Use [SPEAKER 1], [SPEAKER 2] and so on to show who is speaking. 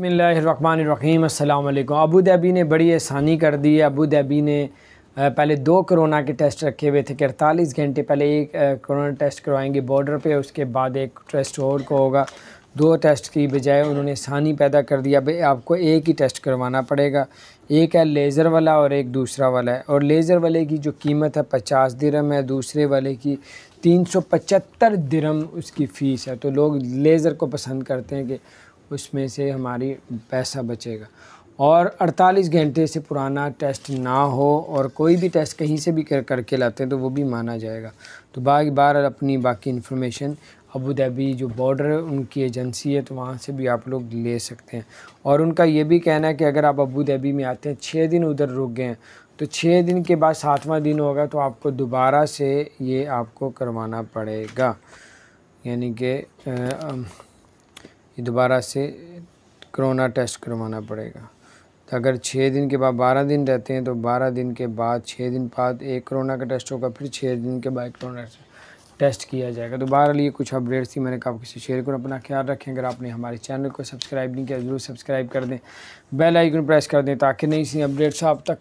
[SPEAKER 1] बसमीम अल्लाम Abu Dhabi ने बड़ी आसानी कर दी है। अबू धाबी ने पहले दो कोरोना के टेस्ट रखे हुए थे कि अड़तालीस घंटे पहले एक कोरोना टेस्ट करवाएँगे बॉर्डर पे, उसके बाद एक टेस्ट और को होगा। दो टेस्ट की बजाय उन्होंने आसानी पैदा कर दिया भाई आपको एक ही टेस्ट करवाना पड़ेगा। एक है लेज़र वाला और एक दूसरा वाला है। और लेज़र वाले की जो कीमत है पचास दिरम है, दूसरे वाले की तीन सौ पचहत्तर दिरम उसकी फ़ीस है। तो लोग लेज़र को पसंद करते हैं कि उसमें से हमारी पैसा बचेगा। और 48 घंटे से पुराना टेस्ट ना हो और कोई भी टेस्ट कहीं से भी कर, करके लाते हैं तो वो भी माना जाएगा। तो बाकी बार अपनी बाकी इन्फॉर्मेशन अबू धाबी जो बॉर्डर उनकी एजेंसी है तो वहाँ से भी आप लोग ले सकते हैं। और उनका ये भी कहना है कि अगर आप अबू धाबी में आते हैं छः दिन उधर रुक गए हैं तो छः दिन के बाद सातवां दिन होगा तो आपको दोबारा से ये आपको करवाना पड़ेगा। यानी कि दोबारा से कोरोना टेस्ट करवाना पड़ेगा। तो अगर छः दिन के बाद बारह दिन रहते हैं तो बारह दिन के बाद छः दिन बाद एक कोरोना का टेस्ट होगा, फिर छः दिन के बाद कोरोना टेस्ट किया जाएगा। तो बहरहाल ये कुछ अपडेट्स थी, मैंने कहा किसी शेयर करूँ अपना ख्याल रखें। अगर आपने हमारे चैनल को सब्सक्राइब नहीं किया, ज़रूर सब्सक्राइब कर दें। बेल आइकन प्रेस कर दें, ताकि नई सी अपडेट्स आप तक